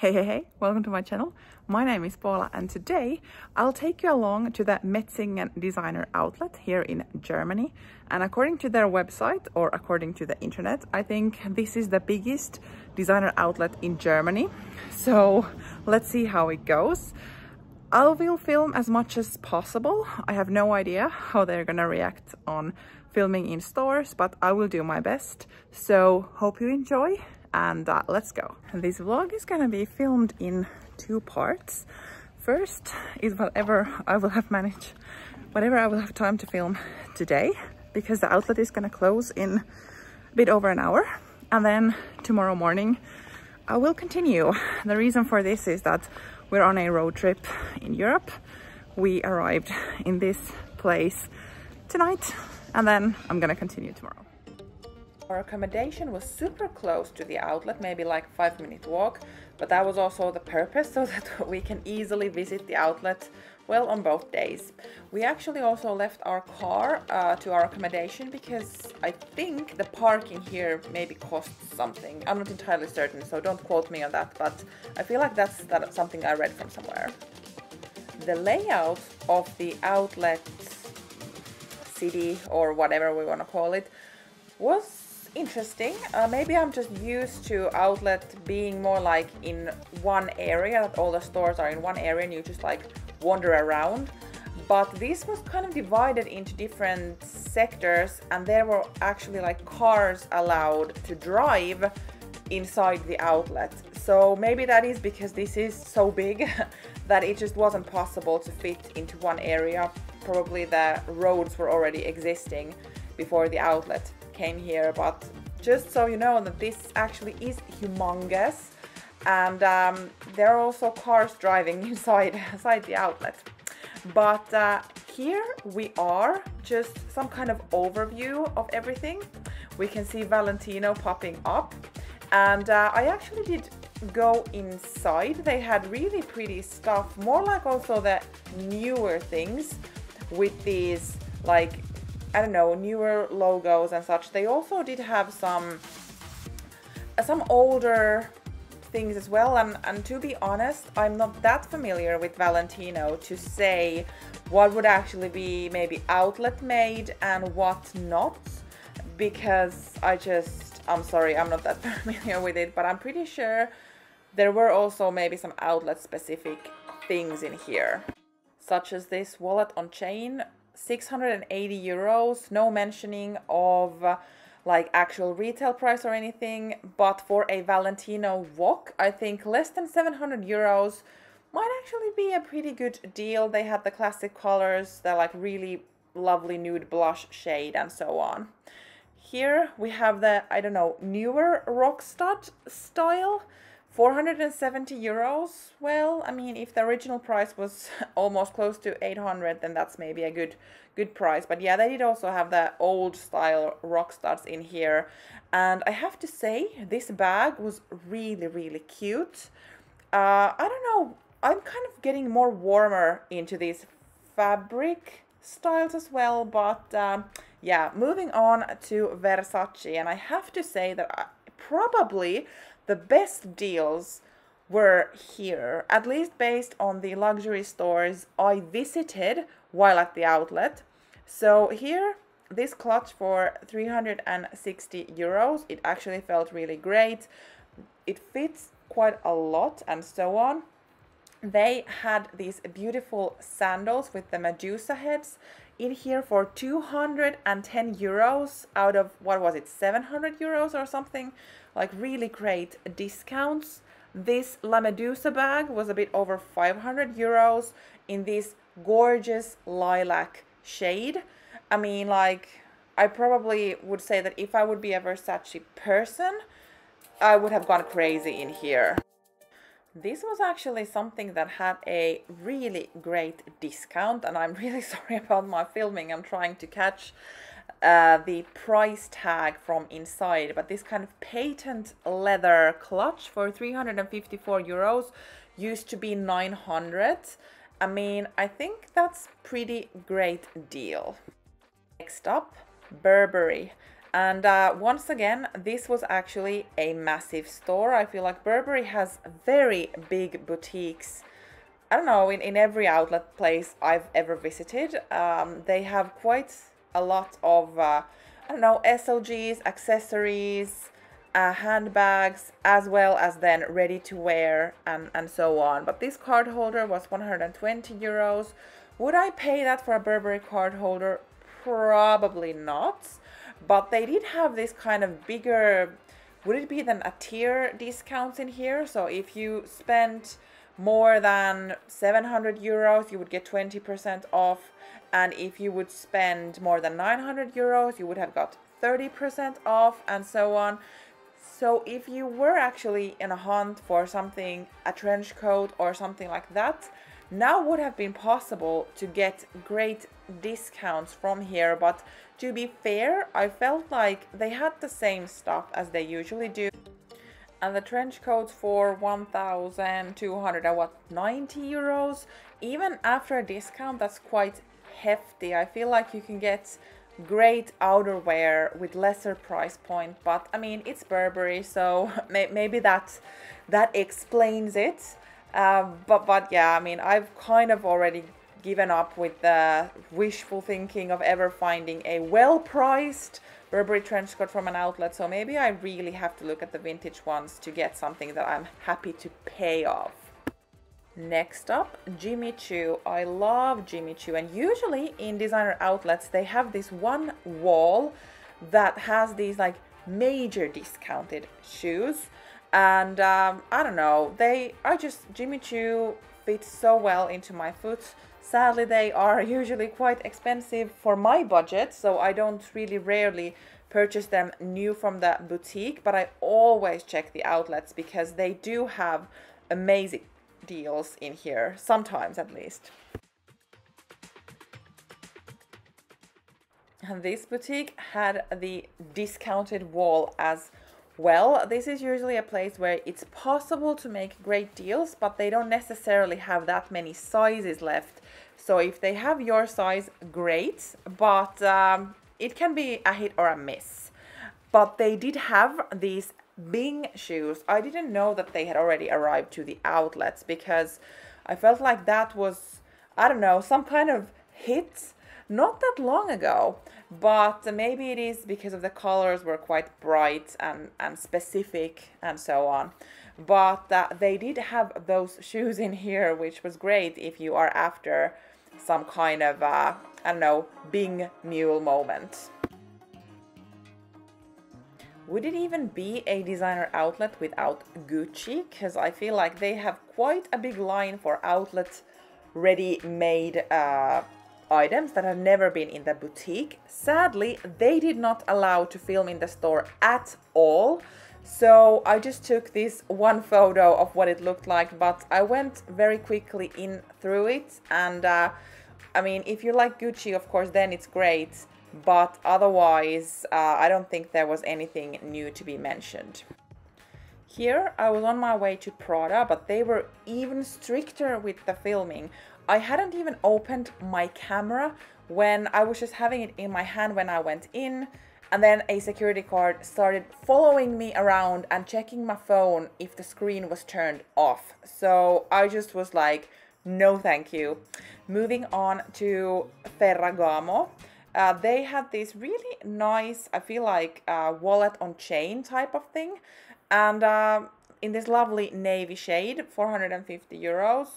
Hey, hey, hey, welcome to my channel. My name is Poola and today I'll take you along to the Metzingen designer outlet here in Germany. And according to their website or according to the internet, I think this is the biggest designer outlet in Germany. So let's see how it goes. I will film as much as possible. I have no idea how they're gonna react on filming in stores, but I will do my best. So hope you enjoy and uh, let's go. This vlog is gonna be filmed in two parts. First is whatever I will have managed, whatever I will have time to film today because the outlet is gonna close in a bit over an hour. And then tomorrow morning I will continue. The reason for this is that we're on a road trip in Europe. We arrived in this place tonight and then I'm gonna continue tomorrow. Our accommodation was super close to the outlet, maybe like five minute walk, but that was also the purpose so that we can easily visit the outlet well on both days. We actually also left our car uh, to our accommodation because I think the parking here maybe costs something. I'm not entirely certain, so don't quote me on that, but I feel like that's that something I read from somewhere. The layout of the outlet city or whatever we want to call it was interesting. Uh, maybe I'm just used to outlet being more like in one area, that all the stores are in one area and you just like wander around. But this was kind of divided into different sectors and there were actually like cars allowed to drive inside the outlet. So maybe that is because this is so big that it just wasn't possible to fit into one area. Probably the roads were already existing before the outlet came here, but just so you know that this actually is humongous and um, there are also cars driving inside, inside the outlet. But uh, here we are, just some kind of overview of everything. We can see Valentino popping up and uh, I actually did go inside. They had really pretty stuff, more like also the newer things with these like I don't know, newer logos and such. They also did have some uh, some older things as well and, and to be honest I'm not that familiar with Valentino to say what would actually be maybe outlet made and what not because I just I'm sorry I'm not that familiar with it but I'm pretty sure there were also maybe some outlet specific things in here such as this wallet on chain 680 euros, no mentioning of uh, like actual retail price or anything, but for a Valentino WOC, I think less than 700 euros might actually be a pretty good deal. They had the classic colors, the like really lovely nude blush shade and so on. Here we have the, I don't know, newer Rockstud style. 470 euros. Well, I mean, if the original price was almost close to 800, then that's maybe a good good price. But yeah, they did also have the old style Rockstuds in here. And I have to say, this bag was really, really cute. Uh, I don't know, I'm kind of getting more warmer into these fabric styles as well. But um, yeah, moving on to Versace. And I have to say that I, probably the best deals were here, at least based on the luxury stores I visited while at the outlet. So here, this clutch for 360 euros, it actually felt really great. It fits quite a lot and so on. They had these beautiful sandals with the Medusa heads in here for 210 euros out of, what was it, 700 euros or something? Like really great discounts. This La Medusa bag was a bit over 500 euros in this gorgeous lilac shade. I mean, like, I probably would say that if I would be a Versace person, I would have gone crazy in here. This was actually something that had a really great discount and I'm really sorry about my filming. I'm trying to catch uh, the price tag from inside but this kind of patent leather clutch for 354 euros used to be 900 I mean I think that's pretty great deal next up Burberry And uh, once again, this was actually a massive store. I feel like Burberry has very big boutiques. I don't know, in, in every outlet place I've ever visited, um, they have quite a lot of, uh, I don't know, SLGs, accessories, uh, handbags, as well as then ready to wear and, and so on. But this card holder was 120 euros. Would I pay that for a Burberry card holder? Probably not but they did have this kind of bigger would it be then a tier discounts in here so if you spent more than 700 euros you would get 20% off. And if you would spend more than 900 euros you would have got 30% off and so on. So if you were actually in a hunt for something a trench coat or something like that now would have been possible to get great discounts from here. But to be fair I felt like they had the same stuff as they usually do and the trench coats for 1200 and what 90 euros. Even after a discount that's quite hefty. I feel like you can get great outerwear with lesser price point but I mean it's Burberry so may maybe that that explains it. Uh, but but yeah, I mean, I've kind of already given up with the wishful thinking of ever finding a well-priced Burberry trench coat from an outlet. So maybe I really have to look at the vintage ones to get something that I'm happy to pay off. Next up, Jimmy Choo. I love Jimmy Choo and usually in designer outlets they have this one wall that has these like major discounted shoes and um, I don't know they are just Jimmy Choo fits so well into my foot sadly they are usually quite expensive for my budget so I don't really rarely purchase them new from the boutique but I always check the outlets because they do have amazing deals in here sometimes at least and this boutique had the discounted wall as well, this is usually a place where it's possible to make great deals, but they don't necessarily have that many sizes left. So if they have your size, great, but um, it can be a hit or a miss. But they did have these Bing shoes. I didn't know that they had already arrived to the outlets because I felt like that was, I don't know, some kind of hit not that long ago but maybe it is because of the colors were quite bright and, and specific and so on but uh, they did have those shoes in here which was great if you are after some kind of uh, I don't know Bing mule moment would it even be a designer outlet without Gucci? Because I feel like they have quite a big line for outlet ready-made uh, items that have never been in the boutique. Sadly, they did not allow to film in the store at all. So I just took this one photo of what it looked like, but I went very quickly in through it. And uh, I mean, if you like Gucci, of course, then it's great. But otherwise, uh, I don't think there was anything new to be mentioned. Here, I was on my way to Prada, but they were even stricter with the filming. I hadn't even opened my camera when I was just having it in my hand when I went in and then a security guard started following me around and checking my phone if the screen was turned off. So I just was like, no thank you. Moving on to Ferragamo. Uh, they had this really nice, I feel like, uh, wallet on chain type of thing. And uh, in this lovely navy shade, 450 euros.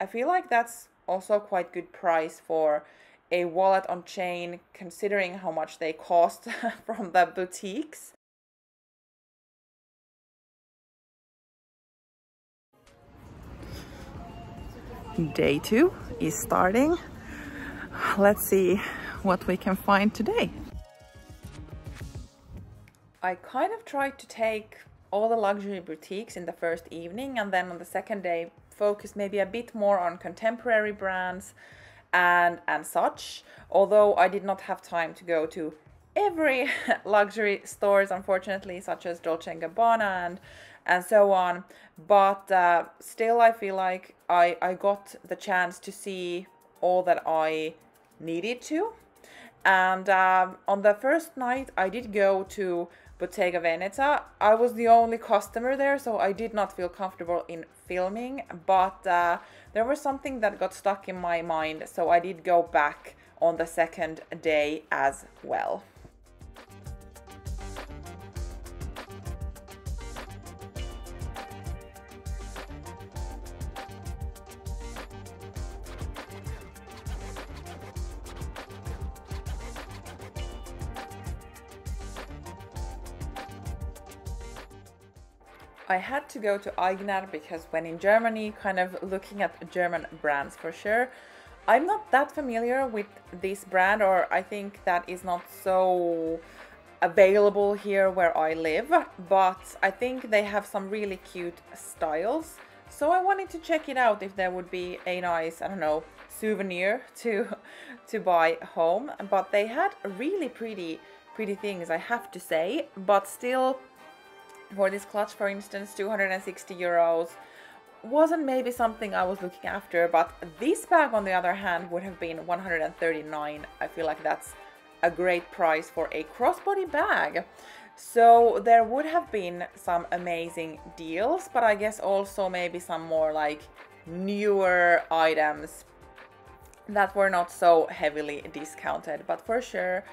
I feel like that's also quite good price for a wallet on chain considering how much they cost from the boutiques. Day two is starting. Let's see what we can find today. I kind of tried to take all the luxury boutiques in the first evening and then on the second day focus maybe a bit more on contemporary brands and and such. Although i did not have time to go to every luxury stores unfortunately such as dolce & gabbana and and so on. But uh, still i feel like i i got the chance to see all that i needed to. And um, on the first night, I did go to Bottega Veneta. I was the only customer there, so I did not feel comfortable in filming, but uh, there was something that got stuck in my mind, so I did go back on the second day as well. I had to go to Aigner because when in Germany, kind of looking at German brands for sure, I'm not that familiar with this brand, or I think that is not so available here where I live, but I think they have some really cute styles. So I wanted to check it out if there would be a nice, I don't know, souvenir to to buy home. But they had really pretty pretty things, I have to say, but still for this clutch, for instance, 260 euros wasn't maybe something I was looking after, but this bag on the other hand would have been 139. I feel like that's a great price for a crossbody bag. So there would have been some amazing deals, but I guess also maybe some more like newer items that were not so heavily discounted. But for sure,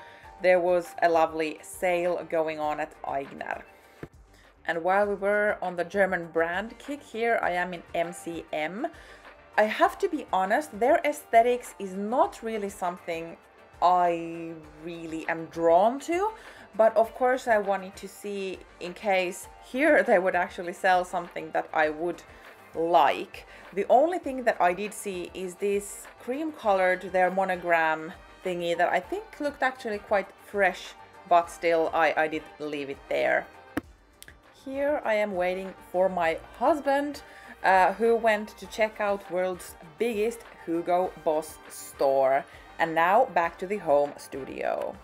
there was a lovely sale going on at Aigner. And while we were on the German brand kick here, I am in MCM. I have to be honest, their aesthetics is not really something I really am drawn to. But of course, I wanted to see in case here they would actually sell something that I would like. The only thing that I did see is this cream colored, their monogram thingy that I think looked actually quite fresh, but still I, I did leave it there here I am waiting for my husband uh, who went to check out world's biggest Hugo Boss store. And now back to the home studio.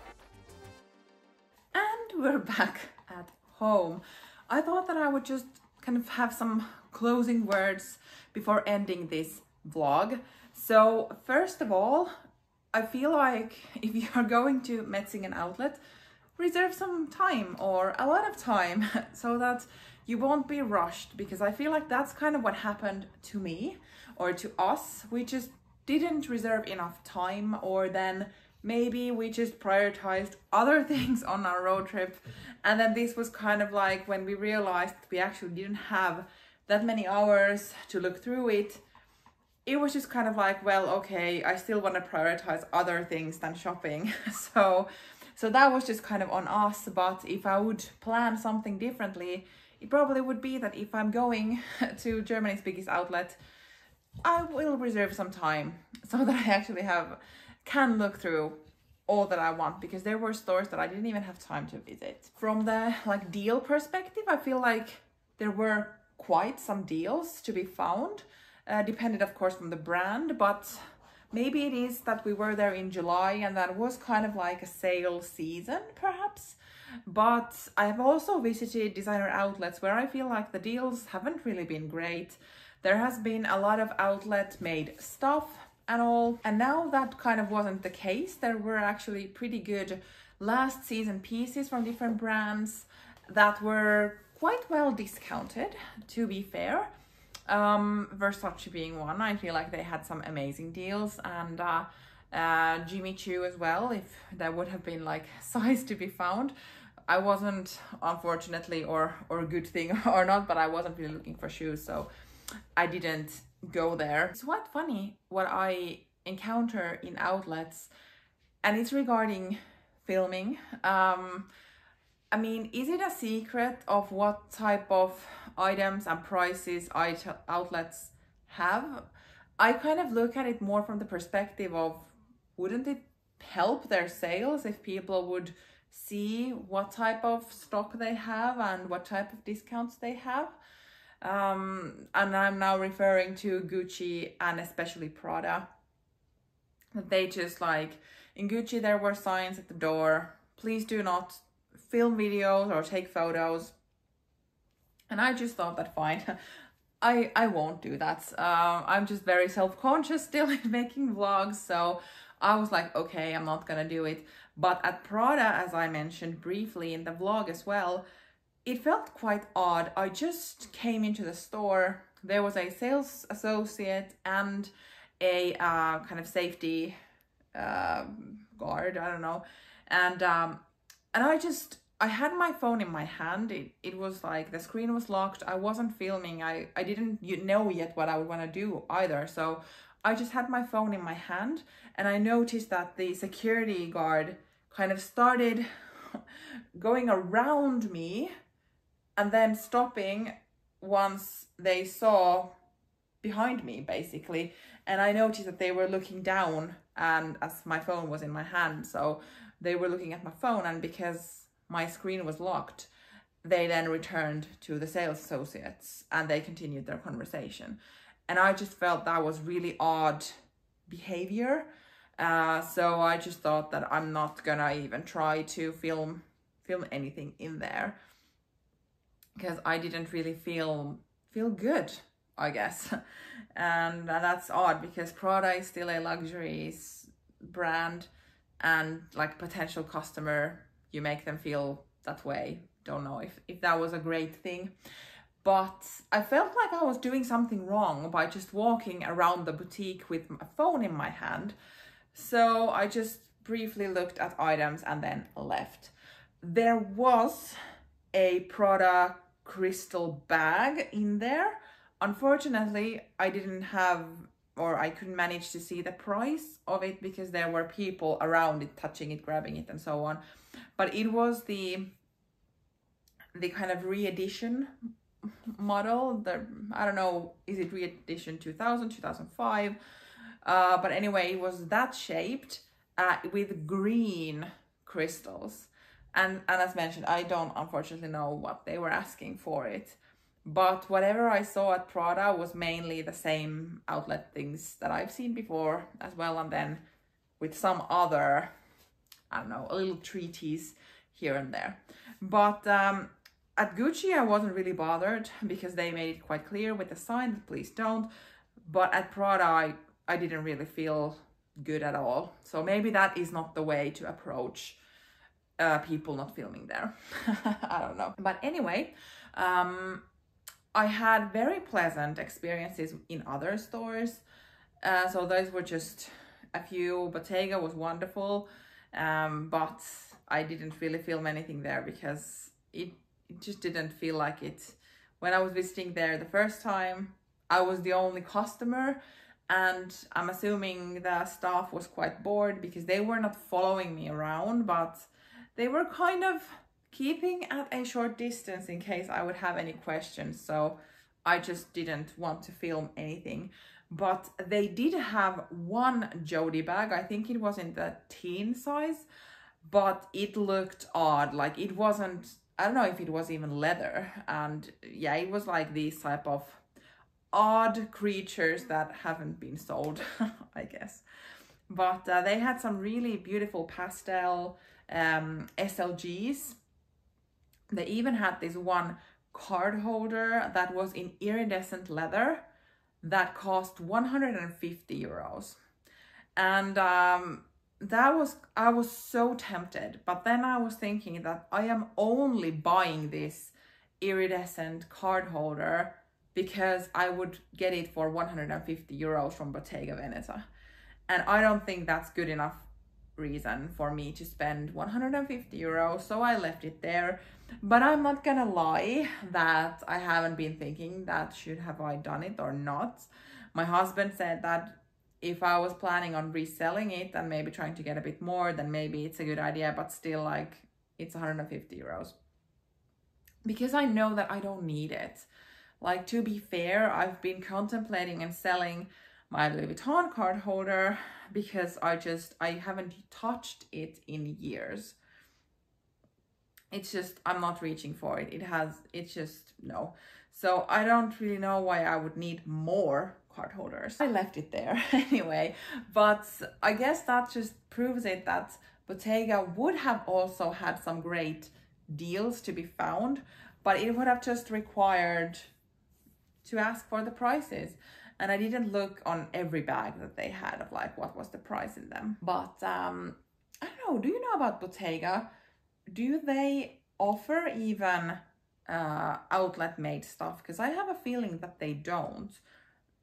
And we're back at home. I thought that I would just kind of have some closing words before ending this vlog. So first of all, I feel like if you are going to Metzingen outlet, reserve some time or a lot of time so that you won't be rushed because I feel like that's kind of what happened to me or to us. We just didn't reserve enough time or then maybe we just prioritized other things on our road trip. And then this was kind of like when we realized we actually didn't have that many hours to look through it. It was just kind of like well okay i still want to prioritize other things than shopping. So so that was just kind of on us. But if I would plan something differently, it probably would be that if I'm going to Germany's biggest outlet, I will reserve some time so that I actually have can look through all that I want because there were stores that I didn't even have time to visit. From the like deal perspective, I feel like there were quite some deals to be found, uh, depended of course from the brand, but Maybe it is that we were there in July and that was kind of like a sale season, perhaps. But I've also visited designer outlets where I feel like the deals haven't really been great. There has been a lot of outlet made stuff and all. And now that kind of wasn't the case. There were actually pretty good last season pieces from different brands that were quite well discounted, to be fair. Um, Versace being one, I feel like they had some amazing deals and uh, uh, Jimmy Choo as well, if there would have been like size to be found. I wasn't, unfortunately, or or a good thing or not, but I wasn't really looking for shoes, so I didn't go there. It's quite funny what I encounter in outlets, and it's regarding filming. Um, I mean, is it a secret of what type of items and prices outlets have? I kind of look at it more from the perspective of wouldn't it help their sales if people would see what type of stock they have and what type of discounts they have? Um, and I'm now referring to Gucci and especially Prada. They just like, in Gucci there were signs at the door, please do not film videos or take photos. And I just thought that fine, I, I won't do that. Uh, I'm just very self-conscious still in making vlogs, so I was like, okay, I'm not gonna do it. But at Prada, as I mentioned briefly in the vlog as well, it felt quite odd. I just came into the store. There was a sales associate and a uh, kind of safety uh, guard, I don't know. And um, and I just I had my phone in my hand. It, it was like the screen was locked. I wasn't filming. I, I didn't know yet what I would want to do either. So I just had my phone in my hand and I noticed that the security guard kind of started going around me and then stopping once they saw behind me basically and I noticed that they were looking down and as my phone was in my hand so they were looking at my phone and because my screen was locked, they then returned to the sales associates and they continued their conversation. And I just felt that was really odd behavior. Uh, so I just thought that I'm not gonna even try to film film anything in there because I didn't really feel feel good, I guess. and that's odd because Prada is still a luxury brand and like potential customer you make them feel that way. Don't know if, if that was a great thing. But I felt like I was doing something wrong by just walking around the boutique with my phone in my hand. So I just briefly looked at items and then left. There was a Prada crystal bag in there. Unfortunately, I didn't have or I couldn't manage to see the price of it because there were people around it touching it, grabbing it and so on. But it was the the kind of re-edition model the i don't know is it re-edition 2000 2005 uh, but anyway it was that shaped uh, with green crystals. And and as mentioned i don't unfortunately know what they were asking for it but whatever i saw at prada was mainly the same outlet things that i've seen before as well and then with some other I don't know, a little treatise here and there. But um, at Gucci, I wasn't really bothered because they made it quite clear with the sign that please don't. But at Prada, I, I didn't really feel good at all. So maybe that is not the way to approach uh, people not filming there. I don't know. But anyway, um, I had very pleasant experiences in other stores. Uh, so those were just a few. Bottega was wonderful um, but I didn't really film anything there because it, it just didn't feel like it. When I was visiting there the first time, I was the only customer and I'm assuming the staff was quite bored because they were not following me around, but they were kind of keeping at a short distance in case I would have any questions. So I just didn't want to film anything but they did have one Jodie bag. I think it was in the teen size, but it looked odd. Like it wasn't, I don't know if it was even leather. And yeah, it was like these type of odd creatures that haven't been sold, I guess. But uh, they had some really beautiful pastel um, SLGs. They even had this one card holder that was in iridescent leather that cost 150 euros. And um, that was, I was so tempted. But then I was thinking that I am only buying this iridescent card holder because I would get it for 150 euros from Bottega Veneta. And I don't think that's good enough reason for me to spend 150 euros. So I left it there but I'm not gonna lie that I haven't been thinking that should have I done it or not. My husband said that if I was planning on reselling it and maybe trying to get a bit more, then maybe it's a good idea, but still like it's 150 euros. Because I know that I don't need it. Like to be fair, I've been contemplating and selling my Louis Vuitton card holder because I just, I haven't touched it in years. It's just i'm not reaching for it. It has it's just no. So i don't really know why i would need more card holders. I left it there anyway. But i guess that just proves it that bottega would have also had some great deals to be found but it would have just required to ask for the prices. And I didn't look on every bag that they had of like what was the price in them. But um, I don't know, do you know about Bottega? Do they offer even uh, outlet made stuff? Because I have a feeling that they don't.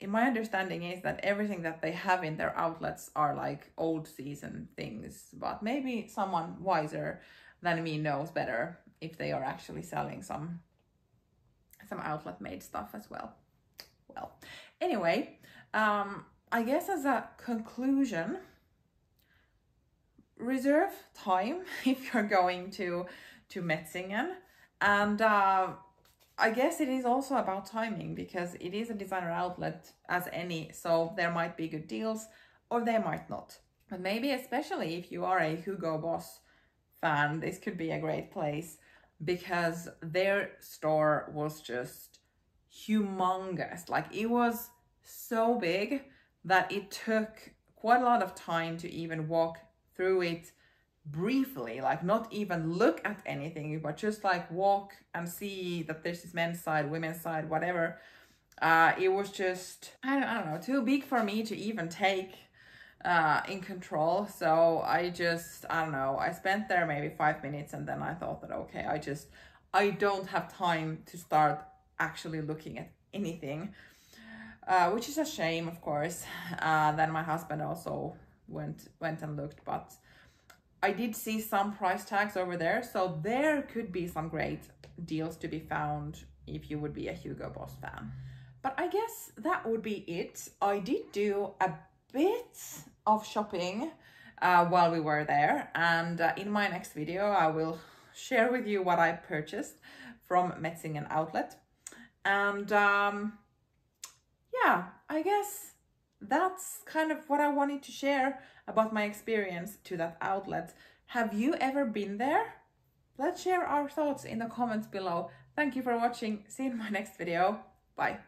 In my understanding is that everything that they have in their outlets are like old season things, but maybe someone wiser than me knows better if they are actually selling some some outlet made stuff as well. Well, anyway, um, I guess as a conclusion, reserve time if you're going to to Metzingen. And uh, I guess it is also about timing because it is a designer outlet as any so there might be good deals or there might not. But maybe especially if you are a Hugo Boss fan this could be a great place because their store was just humongous. Like it was so big that it took quite a lot of time to even walk through it briefly, like not even look at anything, but just like walk and see that there's this men's side, women's side, whatever. Uh, it was just, I don't, I don't know, too big for me to even take uh, in control. So I just, I don't know, I spent there maybe five minutes and then I thought that, okay, I just, I don't have time to start actually looking at anything, uh, which is a shame, of course. Uh, then my husband also went, went and looked, but I did see some price tags over there. So there could be some great deals to be found if you would be a Hugo Boss fan. But I guess that would be it. I did do a bit of shopping uh, while we were there and uh, in my next video I will share with you what I purchased from Metzingen outlet and um, yeah I guess that's kind of what I wanted to share about my experience to that outlet. Have you ever been there? Let's share our thoughts in the comments below. Thank you for watching. See you in my next video. Bye.